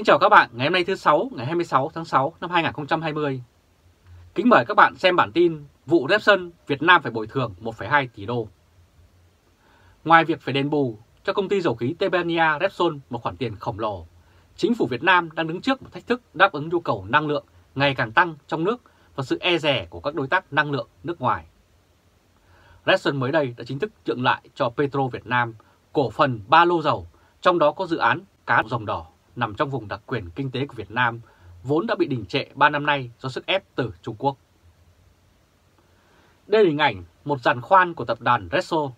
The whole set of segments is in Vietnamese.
Kính chào các bạn ngày hôm nay thứ 6 ngày 26 tháng 6 năm 2020. Kính mời các bạn xem bản tin vụ Repsol Việt Nam phải bồi thường 1,2 tỷ đô. Ngoài việc phải đền bù cho công ty dầu khí Tây Ban Nha Repsol một khoản tiền khổng lồ, chính phủ Việt Nam đang đứng trước một thách thức đáp ứng nhu cầu năng lượng ngày càng tăng trong nước và sự e rè của các đối tác năng lượng nước ngoài. Repsol mới đây đã chính thức trượng lại cho Petro Việt Nam cổ phần ba lô dầu, trong đó có dự án cá rồng đỏ nằm trong vùng đặc quyền kinh tế của Việt Nam, vốn đã bị đình trệ 3 năm nay do sức ép từ Trung Quốc. Đây là hình ảnh một giàn khoan của tập đoàn Repsol.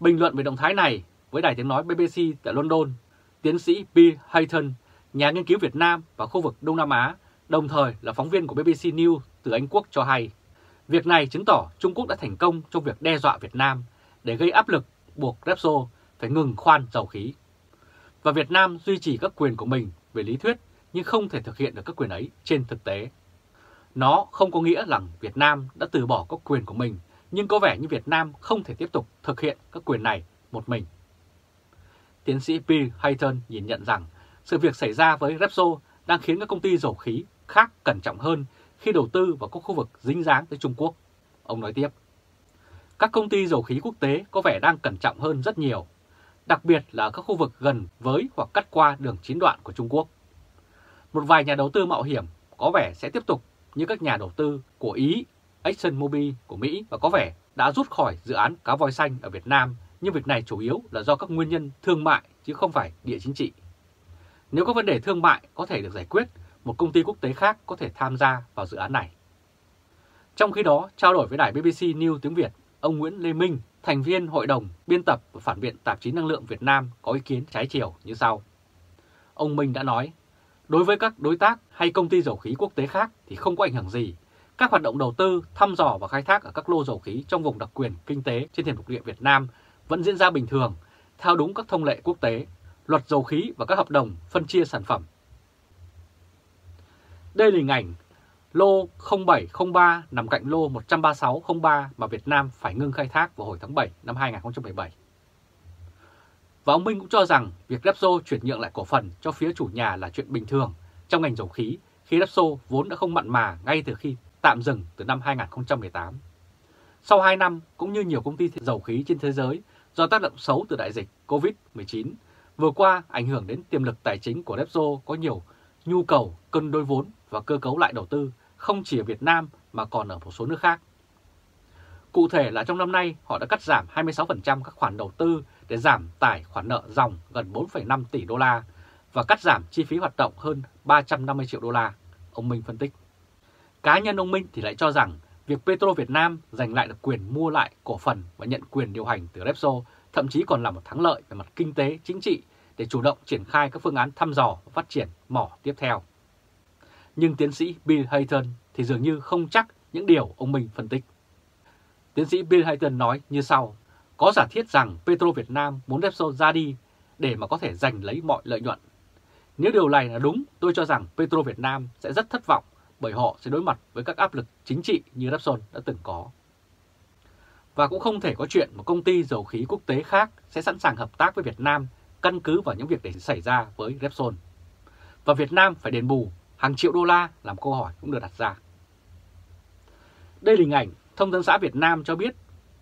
Bình luận về động thái này với đài tiếng nói BBC tại London, tiến sĩ P. Hayton, nhà nghiên cứu Việt Nam và khu vực Đông Nam Á, đồng thời là phóng viên của BBC News từ Anh Quốc cho hay, việc này chứng tỏ Trung Quốc đã thành công trong việc đe dọa Việt Nam để gây áp lực buộc Repsol phải ngừng khoan dầu khí và Việt Nam duy trì các quyền của mình về lý thuyết nhưng không thể thực hiện được các quyền ấy trên thực tế. Nó không có nghĩa rằng Việt Nam đã từ bỏ các quyền của mình, nhưng có vẻ như Việt Nam không thể tiếp tục thực hiện các quyền này một mình. Tiến sĩ Bill Hayton nhìn nhận rằng sự việc xảy ra với Repsol đang khiến các công ty dầu khí khác cẩn trọng hơn khi đầu tư vào các khu vực dính dáng tới Trung Quốc. Ông nói tiếp, các công ty dầu khí quốc tế có vẻ đang cẩn trọng hơn rất nhiều đặc biệt là các khu vực gần với hoặc cắt qua đường chín đoạn của Trung Quốc. Một vài nhà đầu tư mạo hiểm có vẻ sẽ tiếp tục như các nhà đầu tư của Ý, ExxonMobil của Mỹ và có vẻ đã rút khỏi dự án cá voi xanh ở Việt Nam, nhưng việc này chủ yếu là do các nguyên nhân thương mại chứ không phải địa chính trị. Nếu các vấn đề thương mại có thể được giải quyết, một công ty quốc tế khác có thể tham gia vào dự án này. Trong khi đó, trao đổi với đài BBC News tiếng Việt, ông Nguyễn Lê Minh, thành viên Hội đồng Biên tập và Phản biện Tạp chí Năng lượng Việt Nam có ý kiến trái chiều như sau. Ông Minh đã nói, đối với các đối tác hay công ty dầu khí quốc tế khác thì không có ảnh hưởng gì. Các hoạt động đầu tư, thăm dò và khai thác ở các lô dầu khí trong vùng đặc quyền kinh tế trên thềm lục địa Việt Nam vẫn diễn ra bình thường, theo đúng các thông lệ quốc tế, luật dầu khí và các hợp đồng phân chia sản phẩm. Đây là hình ảnh Lô 0703 nằm cạnh lô 13603 mà Việt Nam phải ngưng khai thác vào hồi tháng 7 năm 2017. Và ông Minh cũng cho rằng việc Repsol chuyển nhượng lại cổ phần cho phía chủ nhà là chuyện bình thường trong ngành dầu khí khi Repsol vốn đã không mặn mà ngay từ khi tạm dừng từ năm 2018. Sau 2 năm, cũng như nhiều công ty dầu khí trên thế giới do tác động xấu từ đại dịch COVID-19, vừa qua ảnh hưởng đến tiềm lực tài chính của Repsol có nhiều nhu cầu cân đối vốn và cơ cấu lại đầu tư không chỉ ở Việt Nam mà còn ở một số nước khác. Cụ thể là trong năm nay họ đã cắt giảm 26% các khoản đầu tư để giảm tải khoản nợ dòng gần 4,5 tỷ đô la và cắt giảm chi phí hoạt động hơn 350 triệu đô la, ông Minh phân tích. Cá nhân ông Minh thì lại cho rằng việc Petro Việt Nam giành lại được quyền mua lại cổ phần và nhận quyền điều hành từ Repsol thậm chí còn là một thắng lợi về mặt kinh tế, chính trị để chủ động triển khai các phương án thăm dò và phát triển mỏ tiếp theo nhưng tiến sĩ Bill Hayton thì dường như không chắc những điều ông Minh phân tích. Tiến sĩ Bill Hayton nói như sau, có giả thiết rằng Petro Việt Nam muốn Repsol ra đi để mà có thể giành lấy mọi lợi nhuận. Nếu điều này là đúng, tôi cho rằng Petro Việt Nam sẽ rất thất vọng bởi họ sẽ đối mặt với các áp lực chính trị như Repsol đã từng có. Và cũng không thể có chuyện một công ty dầu khí quốc tế khác sẽ sẵn sàng hợp tác với Việt Nam căn cứ vào những việc để xảy ra với Repsol. Và Việt Nam phải đền bù hàng triệu đô la làm câu hỏi cũng được đặt ra. Đây là hình ảnh Thông tấn xã Việt Nam cho biết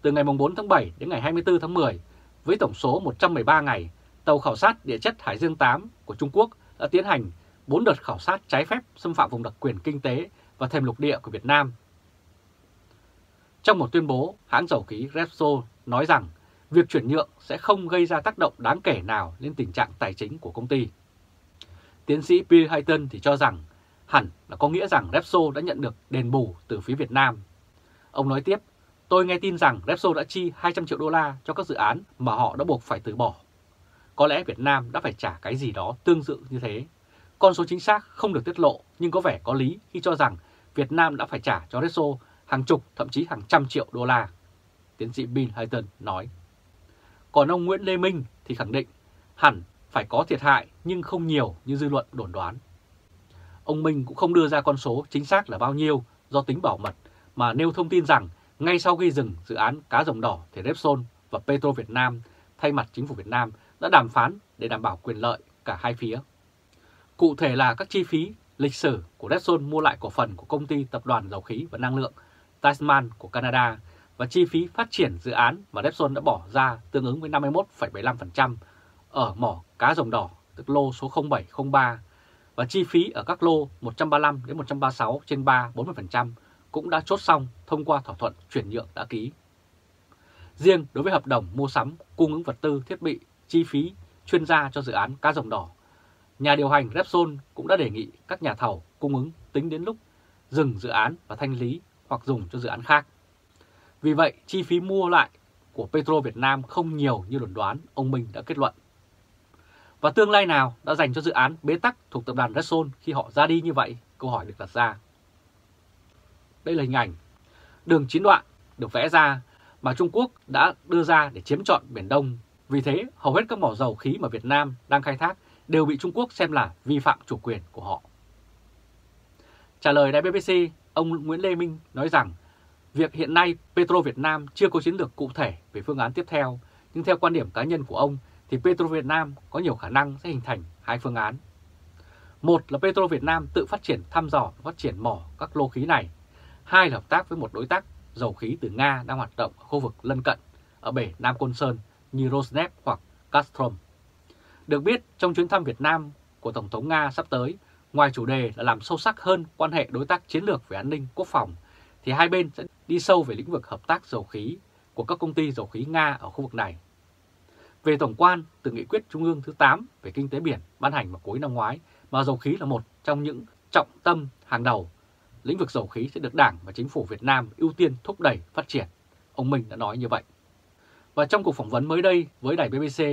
từ ngày 4 tháng 7 đến ngày 24 tháng 10 với tổng số 113 ngày, tàu khảo sát địa chất Hải Dương 8 của Trung Quốc đã tiến hành 4 đợt khảo sát trái phép xâm phạm vùng đặc quyền kinh tế và thềm lục địa của Việt Nam. Trong một tuyên bố, hãng dầu khí Repsol nói rằng việc chuyển nhượng sẽ không gây ra tác động đáng kể nào lên tình trạng tài chính của công ty. Tiến sĩ Bill Hayton thì cho rằng hẳn là có nghĩa rằng Repsol đã nhận được đền bù từ phía Việt Nam. Ông nói tiếp, tôi nghe tin rằng Repsol đã chi 200 triệu đô la cho các dự án mà họ đã buộc phải từ bỏ. Có lẽ Việt Nam đã phải trả cái gì đó tương tự như thế. Con số chính xác không được tiết lộ nhưng có vẻ có lý khi cho rằng Việt Nam đã phải trả cho Repsol hàng chục thậm chí hàng trăm triệu đô la. Tiến sĩ Bill Hayton nói. Còn ông Nguyễn Lê Minh thì khẳng định hẳn phải có thiệt hại nhưng không nhiều như dư luận đồn đoán. Ông Minh cũng không đưa ra con số chính xác là bao nhiêu do tính bảo mật mà nêu thông tin rằng ngay sau khi dừng dự án cá rồng đỏ thì Repsol và Petro Việt Nam thay mặt chính phủ Việt Nam đã đàm phán để đảm bảo quyền lợi cả hai phía. Cụ thể là các chi phí lịch sử của Repsol mua lại cổ phần của công ty tập đoàn dầu khí và năng lượng Tasman của Canada và chi phí phát triển dự án mà Repsol đã bỏ ra tương ứng với 51,75% ở mỏ cá rồng đỏ, tức lô số 0703 và chi phí ở các lô 135 đến 136 trên 3 40% cũng đã chốt xong thông qua thỏa thuận chuyển nhượng đã ký. Riêng đối với hợp đồng mua sắm, cung ứng vật tư, thiết bị, chi phí, chuyên gia cho dự án cá rồng đỏ, nhà điều hành Repsol cũng đã đề nghị các nhà thầu cung ứng tính đến lúc dừng dự án và thanh lý hoặc dùng cho dự án khác. Vì vậy, chi phí mua lại của Petro Việt Nam không nhiều như đồn đoán, ông Minh đã kết luận. Và tương lai nào đã dành cho dự án bế tắc thuộc tập đoàn Repsol khi họ ra đi như vậy? Câu hỏi được đặt ra. Đây là hình ảnh đường chín đoạn được vẽ ra mà Trung Quốc đã đưa ra để chiếm trọn Biển Đông. Vì thế, hầu hết các mỏ dầu khí mà Việt Nam đang khai thác đều bị Trung Quốc xem là vi phạm chủ quyền của họ. Trả lời đài BBC, ông Nguyễn Lê Minh nói rằng việc hiện nay Petro Việt Nam chưa có chiến lược cụ thể về phương án tiếp theo, nhưng theo quan điểm cá nhân của ông thì Petro Việt Nam có nhiều khả năng sẽ hình thành hai phương án. Một là Petro Việt Nam tự phát triển thăm dò và phát triển mỏ các lô khí này. Hai là hợp tác với một đối tác dầu khí từ Nga đang hoạt động ở khu vực lân cận ở bể Nam Côn Sơn như Rosneft hoặc Gazprom. Được biết, trong chuyến thăm Việt Nam của Tổng thống Nga sắp tới, ngoài chủ đề là làm sâu sắc hơn quan hệ đối tác chiến lược về an ninh quốc phòng, thì hai bên sẽ đi sâu về lĩnh vực hợp tác dầu khí của các công ty dầu khí Nga ở khu vực này. Về tổng quan, từ nghị quyết Trung ương thứ 8 về kinh tế biển ban hành vào cuối năm ngoái, mà dầu khí là một trong những trọng tâm hàng đầu, lĩnh vực dầu khí sẽ được Đảng và Chính phủ Việt Nam ưu tiên thúc đẩy phát triển. Ông Minh đã nói như vậy. Và trong cuộc phỏng vấn mới đây với đài BBC,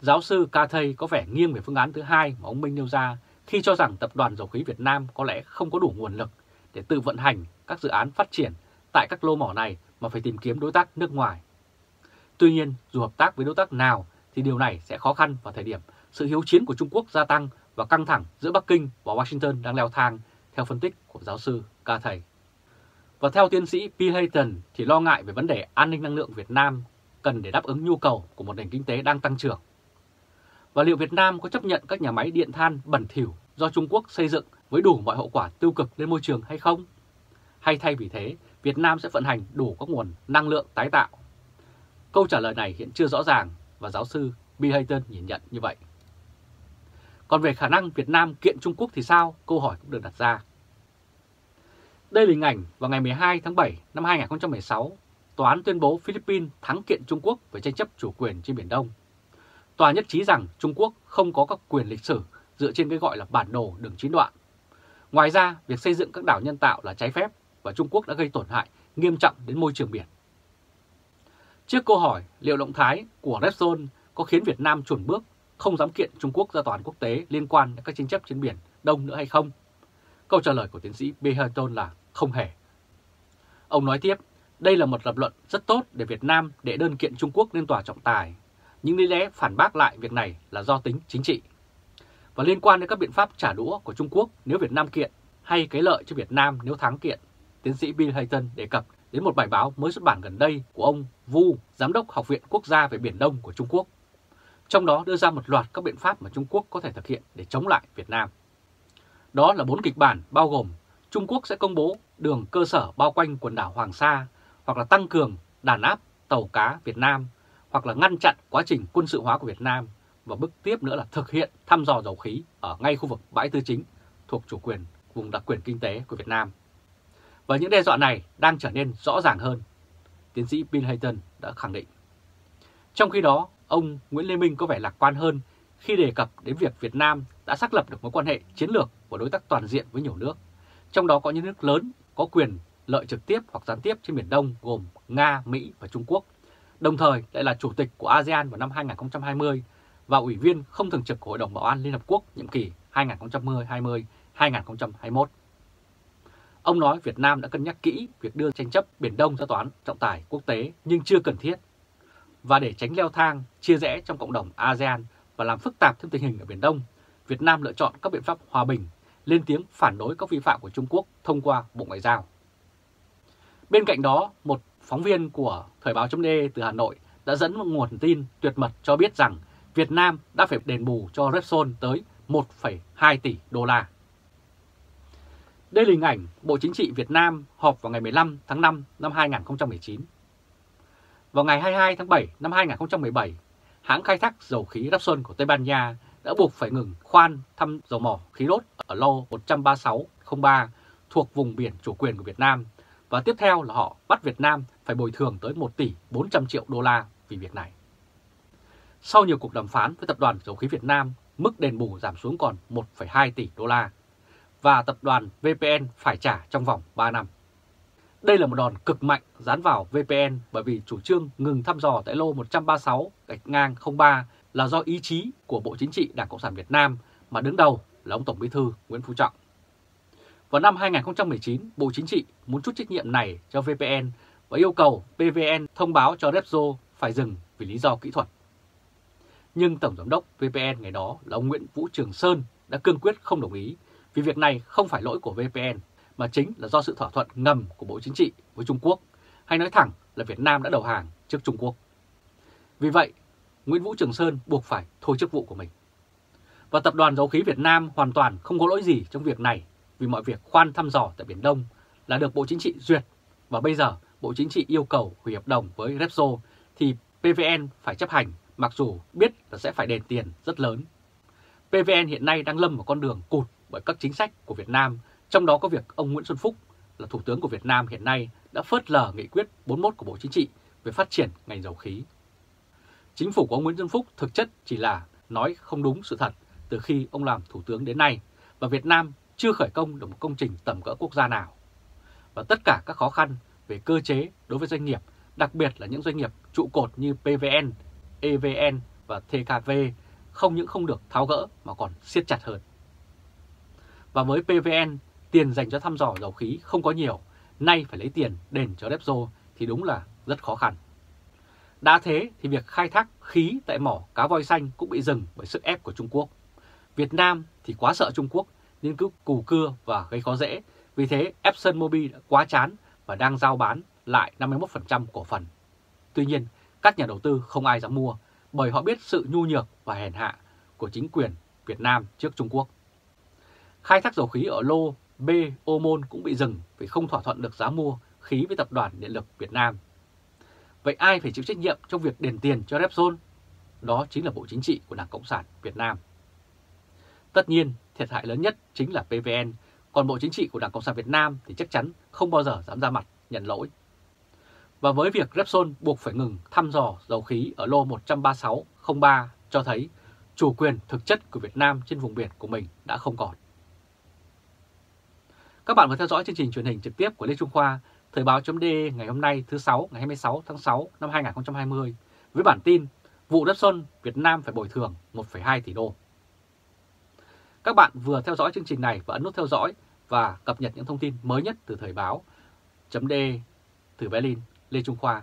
giáo sư Ca Thây có vẻ nghiêng về phương án thứ hai mà ông Minh nêu ra khi cho rằng Tập đoàn Dầu khí Việt Nam có lẽ không có đủ nguồn lực để tự vận hành các dự án phát triển tại các lô mỏ này mà phải tìm kiếm đối tác nước ngoài. Tuy nhiên, dù hợp tác với đối tác nào thì điều này sẽ khó khăn vào thời điểm sự hiếu chiến của Trung Quốc gia tăng và căng thẳng giữa Bắc Kinh và Washington đang leo thang, theo phân tích của giáo sư Ca Thầy. Và theo tiến sĩ P. Hayton thì lo ngại về vấn đề an ninh năng lượng Việt Nam cần để đáp ứng nhu cầu của một nền kinh tế đang tăng trưởng. Và liệu Việt Nam có chấp nhận các nhà máy điện than bẩn thỉu do Trung Quốc xây dựng với đủ mọi hậu quả tiêu cực lên môi trường hay không? Hay thay vì thế, Việt Nam sẽ vận hành đủ các nguồn năng lượng tái tạo? Câu trả lời này hiện chưa rõ ràng và giáo sư Bill Hayton nhìn nhận như vậy. Còn về khả năng Việt Nam kiện Trung Quốc thì sao? Câu hỏi cũng được đặt ra. Đây là hình ảnh vào ngày 12 tháng 7 năm 2016, Tòa án tuyên bố Philippines thắng kiện Trung Quốc về tranh chấp chủ quyền trên Biển Đông. Tòa nhất trí rằng Trung Quốc không có các quyền lịch sử dựa trên cái gọi là bản đồ đường chín đoạn. Ngoài ra, việc xây dựng các đảo nhân tạo là trái phép và Trung Quốc đã gây tổn hại nghiêm trọng đến môi trường biển. Trước câu hỏi liệu động thái của Repsol có khiến Việt Nam chuẩn bước không dám kiện Trung Quốc ra tòa án quốc tế liên quan đến các tranh chấp trên biển Đông nữa hay không? Câu trả lời của tiến sĩ Beherton là không hề. Ông nói tiếp, đây là một lập luận rất tốt để Việt Nam để đơn kiện Trung Quốc lên tòa trọng tài, những lý lẽ phản bác lại việc này là do tính chính trị. Và liên quan đến các biện pháp trả đũa của Trung Quốc nếu Việt Nam kiện hay cái lợi cho Việt Nam nếu thắng kiện, tiến sĩ Bill Hayton đề cập đến một bài báo mới xuất bản gần đây của ông Vu, Giám đốc Học viện Quốc gia về Biển Đông của Trung Quốc. Trong đó đưa ra một loạt các biện pháp mà Trung Quốc có thể thực hiện để chống lại Việt Nam. Đó là bốn kịch bản bao gồm Trung Quốc sẽ công bố đường cơ sở bao quanh quần đảo Hoàng Sa hoặc là tăng cường đàn áp tàu cá Việt Nam hoặc là ngăn chặn quá trình quân sự hóa của Việt Nam và bước tiếp nữa là thực hiện thăm dò dầu khí ở ngay khu vực bãi tư chính thuộc chủ quyền vùng đặc quyền kinh tế của Việt Nam. Và những đe dọa này đang trở nên rõ ràng hơn, tiến sĩ Bill Hayton đã khẳng định. Trong khi đó, ông Nguyễn Lê Minh có vẻ lạc quan hơn khi đề cập đến việc Việt Nam đã xác lập được mối quan hệ chiến lược của đối tác toàn diện với nhiều nước, trong đó có những nước lớn có quyền lợi trực tiếp hoặc gián tiếp trên Biển Đông gồm Nga, Mỹ và Trung Quốc, đồng thời lại là chủ tịch của ASEAN vào năm 2020 và ủy viên không thường trực của Hội đồng Bảo an Liên Hợp Quốc nhiệm kỳ 2020-2021. Ông nói Việt Nam đã cân nhắc kỹ việc đưa tranh chấp Biển Đông ra toán trọng tài quốc tế nhưng chưa cần thiết. Và để tránh leo thang, chia rẽ trong cộng đồng ASEAN và làm phức tạp thêm tình hình ở Biển Đông, Việt Nam lựa chọn các biện pháp hòa bình, lên tiếng phản đối các vi phạm của Trung Quốc thông qua Bộ Ngoại giao. Bên cạnh đó, một phóng viên của Thời báo chấm từ Hà Nội đã dẫn một nguồn tin tuyệt mật cho biết rằng Việt Nam đã phải đền bù cho Repsol tới 1,2 tỷ đô la. Đây là hình ảnh Bộ Chính trị Việt Nam họp vào ngày 15 tháng 5 năm 2019. Vào ngày 22 tháng 7 năm 2017, hãng khai thác dầu khí Repsol của Tây Ban Nha đã buộc phải ngừng khoan thăm dầu mỏ khí đốt ở lô 13603 thuộc vùng biển chủ quyền của Việt Nam và tiếp theo là họ bắt Việt Nam phải bồi thường tới 1 tỷ 400 triệu đô la vì việc này. Sau nhiều cuộc đàm phán với Tập đoàn Dầu khí Việt Nam, mức đền bù giảm xuống còn 1,2 tỷ đô la và tập đoàn VPN phải trả trong vòng 3 năm. Đây là một đòn cực mạnh dán vào VPN bởi vì chủ trương ngừng thăm dò tại lô 136 gạch ngang 03 là do ý chí của Bộ Chính trị Đảng Cộng sản Việt Nam mà đứng đầu là ông Tổng Bí thư Nguyễn Phú Trọng. Vào năm 2019, Bộ Chính trị muốn chút trách nhiệm này cho VPN và yêu cầu PVN thông báo cho Repsol phải dừng vì lý do kỹ thuật. Nhưng Tổng Giám đốc VPN ngày đó là ông Nguyễn Vũ Trường Sơn đã cương quyết không đồng ý vì việc này không phải lỗi của VPN mà chính là do sự thỏa thuận ngầm của Bộ Chính trị với Trung Quốc, hay nói thẳng là Việt Nam đã đầu hàng trước Trung Quốc. Vì vậy, Nguyễn Vũ Trường Sơn buộc phải thôi chức vụ của mình. Và Tập đoàn Dầu khí Việt Nam hoàn toàn không có lỗi gì trong việc này vì mọi việc khoan thăm dò tại Biển Đông là được Bộ Chính trị duyệt và bây giờ Bộ Chính trị yêu cầu hủy hợp đồng với Repsol thì PVN phải chấp hành mặc dù biết là sẽ phải đền tiền rất lớn. PVN hiện nay đang lâm vào con đường cụt bởi các chính sách của Việt Nam, trong đó có việc ông Nguyễn Xuân Phúc là Thủ tướng của Việt Nam hiện nay đã phớt lờ nghị quyết 41 của Bộ Chính trị về phát triển ngành dầu khí. Chính phủ của ông Nguyễn Xuân Phúc thực chất chỉ là nói không đúng sự thật từ khi ông làm Thủ tướng đến nay và Việt Nam chưa khởi công được một công trình tầm cỡ quốc gia nào. Và tất cả các khó khăn về cơ chế đối với doanh nghiệp, đặc biệt là những doanh nghiệp trụ cột như PVN, EVN và TKV không những không được tháo gỡ mà còn siết chặt hơn. Và với PVN, tiền dành cho thăm dò dầu khí không có nhiều, nay phải lấy tiền đền cho Repsol thì đúng là rất khó khăn. Đã thế thì việc khai thác khí tại mỏ cá voi xanh cũng bị dừng bởi sức ép của Trung Quốc. Việt Nam thì quá sợ Trung Quốc nên cứ cù cưa và gây khó dễ. Vì thế Epson Mobil đã quá chán và đang giao bán lại 51% cổ phần. Tuy nhiên, các nhà đầu tư không ai dám mua bởi họ biết sự nhu nhược và hèn hạ của chính quyền Việt Nam trước Trung Quốc. Khai thác dầu khí ở lô B Ô Môn cũng bị dừng vì không thỏa thuận được giá mua khí với Tập đoàn Điện lực Việt Nam. Vậy ai phải chịu trách nhiệm trong việc đền tiền cho Repsol? Đó chính là Bộ Chính trị của Đảng Cộng sản Việt Nam. Tất nhiên, thiệt hại lớn nhất chính là PVN, còn Bộ Chính trị của Đảng Cộng sản Việt Nam thì chắc chắn không bao giờ dám ra mặt nhận lỗi. Và với việc Repsol buộc phải ngừng thăm dò dầu khí ở lô 13603 cho thấy chủ quyền thực chất của Việt Nam trên vùng biển của mình đã không còn. Các bạn vừa theo dõi chương trình truyền hình trực tiếp của Lê Trung Khoa, Thời báo chấm ngày hôm nay thứ 6 ngày 26 tháng 6 năm 2020 với bản tin vụ đất xuân Việt Nam phải bồi thường 1,2 tỷ đô. Các bạn vừa theo dõi chương trình này và ấn nút theo dõi và cập nhật những thông tin mới nhất từ Thời báo chấm từ Berlin, Lê Trung Khoa